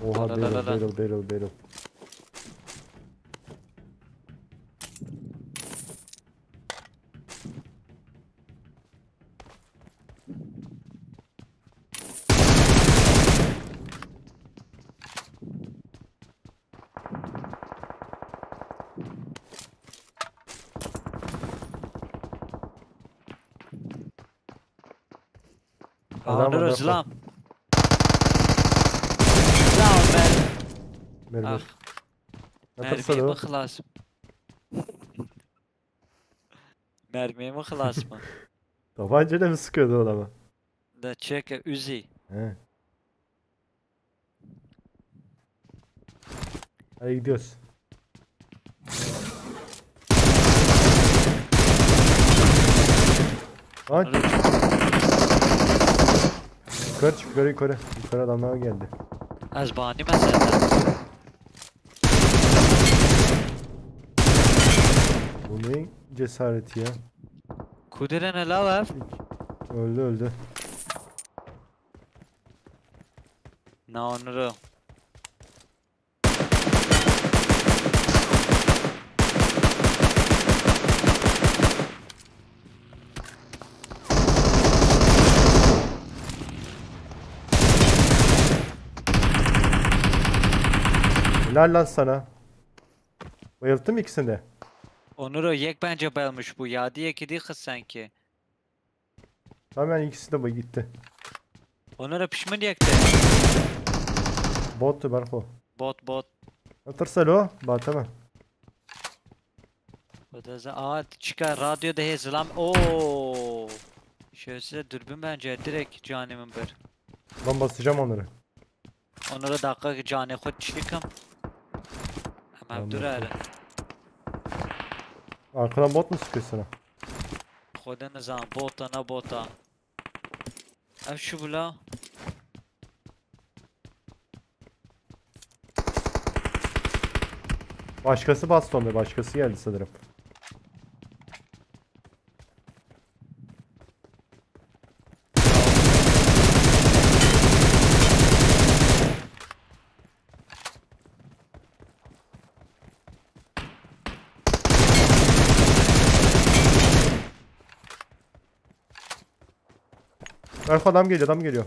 Oha La la la barrel la. barrel barrel barrel. Adam Onur var, Özlam. Lan ben. Mermer. Ah. Mermiye mi xılas? Mermiye mi xılas mı? Tabancayla mı sıkıyordu adamı? Da çek Uzi. He. Hadi gidiyoruz. Lan yukarı çık yukarı yukarı. Yukarı adamlar geldi. Az bani mesela. Neyin cesareti ya? Kudire ne la var? Öldü öldü. Na Onur'u. Helal lan sana. Bayılttın mı ikisini de? Onur'u yek bence bayılmış bu ya diye ki değil kız sanki. Tamam yani ikisi de bay gitti. Onur'u pişman yekti. Bottu Berko. Bot bot. Yatırsa lo. Batama. O da za- Aa çıkar radyoda hezilam. Oo. Şöyle dürbün bence direkt canimin bir. Ben basacağım onları. Onlara dakika cani xud çlikam. Ama Tamam, durar. Arkadan bot mu sıkıyor sana? Xoda nizam bota na bota. Ev şu bula. Başkası bastı onda. Başkası geldi sanırım. Berko adam geliyor adam geliyor.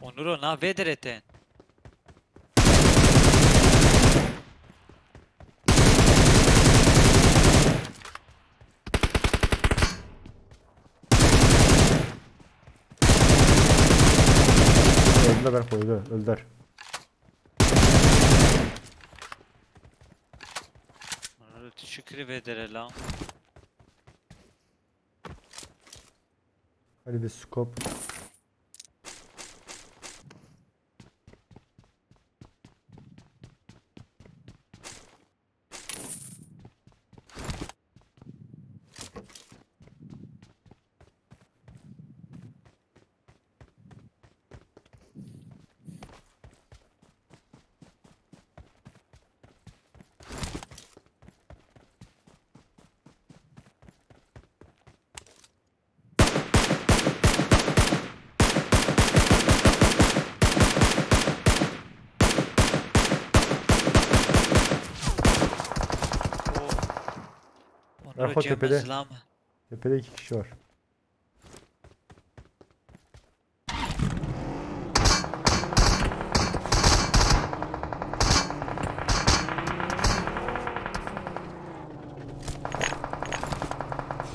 Onuro na vedreten. Öldüler öldü. Öldüler. Teşekkür vedere lan. Hadi bir scope. Cem tepede. Tepede iki kişi var.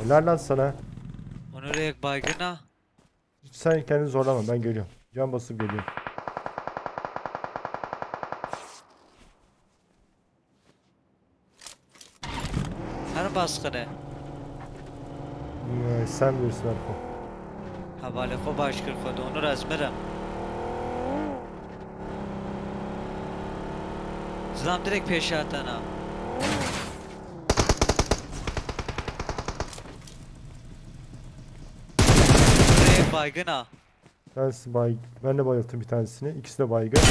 Helal lan sana. Onuro ek baygına. Sen kendini zorlama ben geliyorum. Can basıp geliyorum. Her baskını. Ee, sen bilirsin Erko. Havale xo başkır xod. Onur azmirem. Zlam direkt peşe atana. Buraya baygına. Bir tanesi bay... Ben de bayılttım bir tanesini. İkisi de baygın.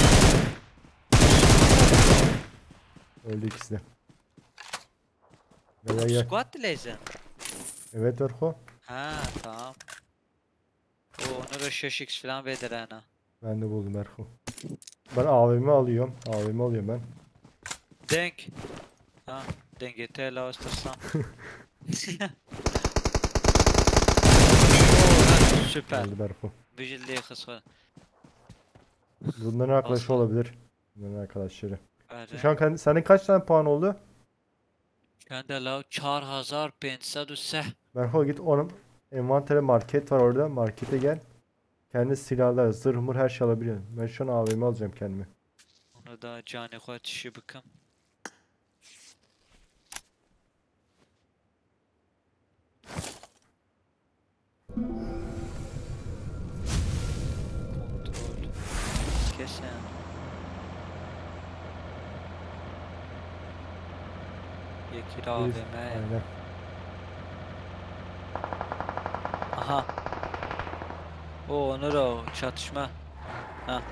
Öldü ikisi de. Gel gel. Squat dileysen. Evet Erko. Ha tamam. O Onur 5x falan verir ana. Ben de buldum Berfu. Ben AVM alıyorum. AVM alıyorum ben. Denk. Ha, denk yeter la istersen. Süper. Geldi Berfu. Vigilliği kısmı. Bunların arkadaşı olabilir. Bunların arkadaşları. Bəli. Şu an senin kaç tane puan oldu? Kəndə la 4503 Berfu git onun envantere market var orada. Markete gel. Kendi silahlar, zırh mır her şey alabiliyorsun. Ben şu an AVM alacağım kendime. Onu da cani xo tişi büküm. Kontrol. Kesen. Yekil AVM. Aynen. Aha. O Onur o çatışma. Ha.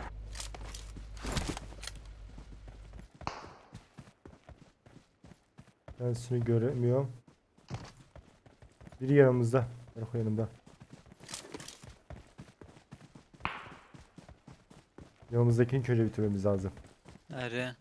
Ben seni göremiyorum. Biri yanımızda. Berfu yanımda. Yanımızdakini önce bitirmemiz lazım. Əri.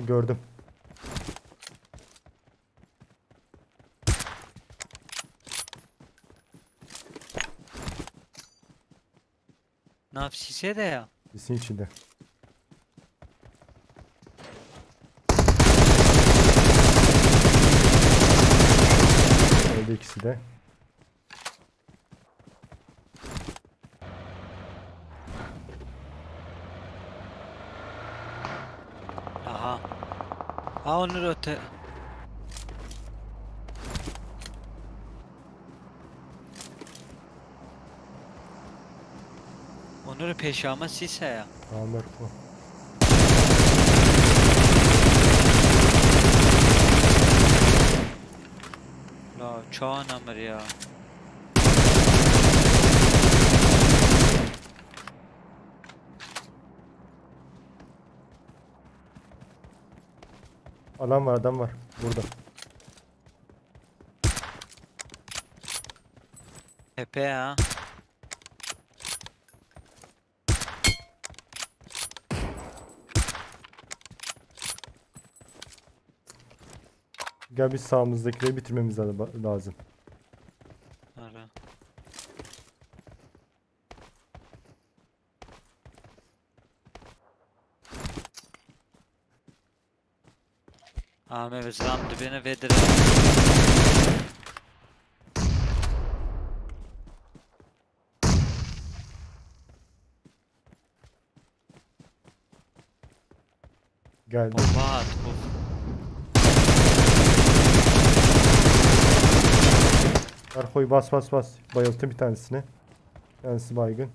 Gördüm. Ne yapsise de ya. Bisin içinde. Öldü ikisi de. Aha. Ha Onur öte. Onur peşama sise ya. Tamam Berfu. La çağın amır ya. Adam var adam var. Burada. Tepe ya. Gel biz sağımızdakileri bitirmemiz la- lazım. Ara. Ahmet Özlem dibine vedir. Geldi. Bomba at. Berfo'yu bas bas bas. Bayılttım bir tanesini. Tanesi baygın.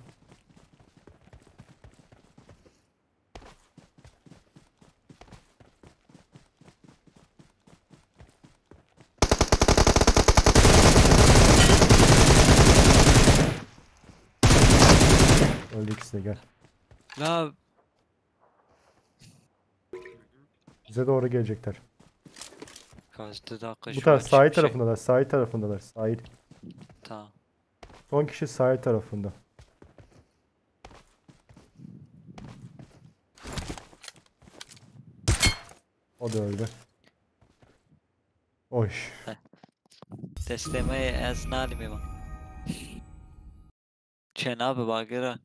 De gel. La Bize doğru gelecekler. kazdı dakika Bu taraf sahil şey- tarafındalar. Sahil tarafındalar. Sahil. Tamam. Son kişi sahil tarafında. O da öldü. Oy. Teslemeyi ez nalimim. Çen abi bagıra.